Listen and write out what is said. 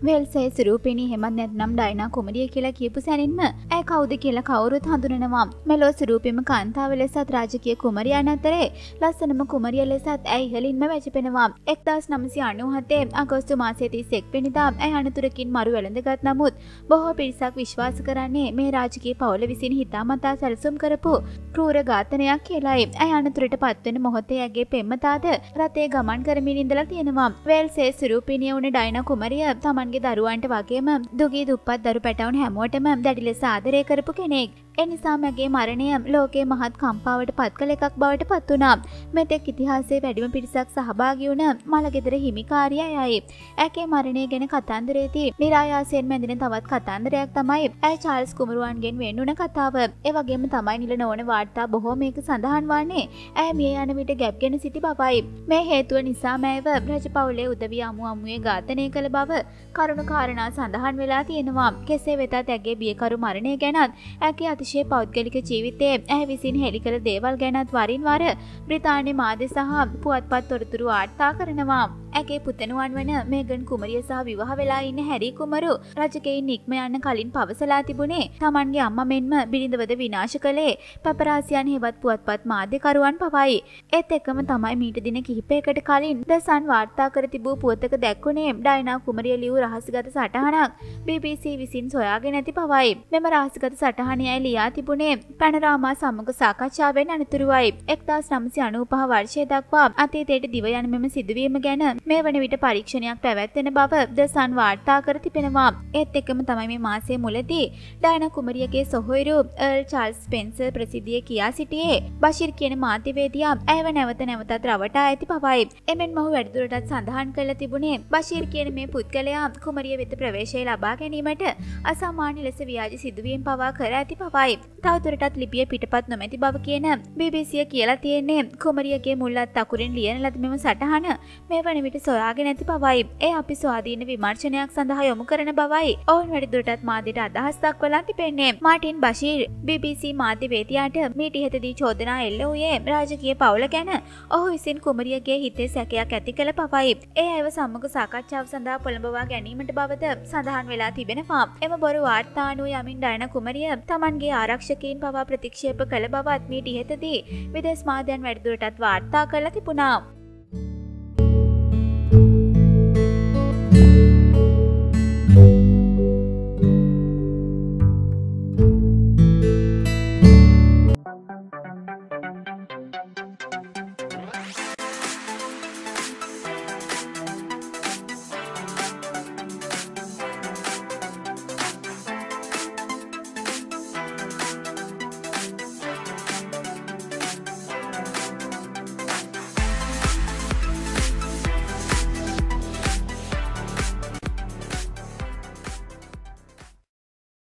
වෙල්සේ සුරූපිණි හෙමත් නැත්නම් ඩයිනා කුමරිය කියලා කියපු සැනින්ම ඇ කවුද කියලා කවුරුත් හඳුනනවා මෙලෝ සුරූපිම කාන්තාව ලෙසත් රාජකය කුමරියන් අතරේ ලස්සනම කුමරිය ලෙසත් ඇයි ඉහලින්ම වැජපෙනවා එක්දස් නමසි අනුහතේ අගොස්තු මාසේ තිස්සෙක් පෙනිදා ඇය අනතුරකින් මරු වැළඳගත් නමුත් බොහෝ පිරිසක් විශ්වාස කරන්නේ මේ රාජකී පවුල විසින් හිතාමතා සැලසුම් කරපු ක්‍රූර ඝාතනයක් කියලායි ඇය අනතුරට පත්වෙන මොහොතේ ඇගේ පෙම්මතාද රතේ ගමන් කරමින් ඉඳලා තියෙනවා වේල්සේ සුරූපිනිය වුණ ඩයින කුමරිය තමන්ගේ දරුවන්ට වගේම දුගී දුප්පත් දරු පැටවුන් හැමෝටම දැඩි ලෙස ආදරය කරපු කෙනෙක්. එනිසා මැගේ මරණය ලෝකේ මහත් කම්පාවට පත් කළ එකක් බවට පත් වනා මෙතෙක් ඉතිහාසේ වැඩිම පිරිසක් සහභාගි වුණ මළගෙදර හිමිකාරිය යයි. ඇකේ මරණය ගැන කතන්දරේති නිරායාසයෙන් මැදින තවත් කතන්දරයක් තමයි ඇයි චාල්ස් කුමරුවන්ගෙන් වෙන්නුන කතාව ඒවගේම තමයි නිල නොවන වාර්තා බොහෝ මේක සඳහන් වන්නේ ඇය මේ යන විට ගැප්ගෙන සිටි බවයි. මේ හේතුව නිසා මෑව රජ පවුලේ උදවි අමු අමුවේ ඝාතනය කළ බව කරුණු කාරණා සඳහන් වෙලා තියෙනවා කෙසේ වෙතත් ඇගේ බියකරු මරණය ගැනත් ඇකි අතිශ විශේෂ පෞද්ගලික ජීවිතයේ ඇය විසින් හෙළි කළ දේවල් ගැනත් වරින් වර බ්‍රතාානය මාධ්‍ය සහ පුවත්පත් තොරතුරු ආර්තා කරනවා. ඇගේ පුතනුවන් වන මේගන් කුමරිය සහ විවාහ වෙලා ඉන්න හැරි කුමරු රජකයින් නික්ම යන්න කලින් පවසලා තිබුණේ තමන්ගේ අම්ම මෙන්ම බිරිඳවද විනාශ කළේ පැපරාසියන් හෙවත් පුවත්පත් මාධ්‍යකරුවන් පවයි. ඒත් එක්කම තමයි මීට දින කිහිපයකට කලින් ද සන් වාර්තා කර තිබූ පුවතක දැක්වුණේ ඩයිනා කුමරිය ලියූ රහසගත සටහනක් BBC විසින් සොයාගෙන ඇති පවයි. මෙම රහසගත සටහනයයි ලියා ලියා තිබුණේ පැනරාමා සමග සාකච්ඡාවෙන් අනතුරුවයි. එක්දස් නම්සි අනූපහ වර්ෂය දක්වා අතීතයට දිව යන මෙම සිදුවීම ගැන මේ වන විට පරීක්ෂණයක් පැවැත්වෙන බව ද සන් වාර්තා කර තිබෙනවා. ඒත් එකම තමයි මේ මාසය මුලදී ඩයන කුමරියගේ සොහොයිරු එල් චාල්ස් පෙන්සර් ප්‍රසිද්ධිය කියා සිටියේ බශිර් කියන මාධ්‍යවේදයා ඇව නැවත නැවතත් රවටා ඇති පවයි. එමෙන් මොහු වැඩිදුරටත් සඳහන් කළ තිබුණේ බශීර් කියන මේ පුද්ගලයා කුමරිය වෙත ප්‍රවේශය ලබා ගැනීමට අසාමාන්‍ය ලෙස ව්‍යාජ සිදුවීම් පවා කර ඇති පවයි. බවයි. තවතුරටත් ලිපිය පිටපත් නොමැති බව කියන බිබිසිය කියලා තියෙන්නේ කුමරියගේ මුල්ලත් අකුරින් ලියන ලද මෙම සටහන මේ වන විට සොයාගෙන ඇති බවයි. ඒ අපි ස්වාධීන විමර්ශනයක් සඳහා යොමු කරන බවයි. ඔවුන් වැඩිදුරටත් මාධ්‍යට අදහස් දක්වලා තිබෙන්නේ. මාටින් බශීර් BBC මාධ්‍යවේදියාට මීට ඉහතදී චෝදනා එල්ල වූයේ රාජකීය පවුල ගැන ඔහු විසින් කුමරියගේ හිතේ සැකයක් ඇති කළ පවයි. ඒ අයව සම්මග සාකච්ඡාව සඳහා පොළඹවා ගැනීමට බවද සඳහන් වෙලා තිබෙනවා. එම බොරු වාර්තානුව යමින් ඩයන කුමරිය තමන්ගේ ආරක්ෂකයින් පවා ප්‍රතික්ෂේප කළ බවත් මීට ඉහතදී විදෙස් මාධ්‍යන් වැඩදුරටත් වාර්තා කළ තිබුණා.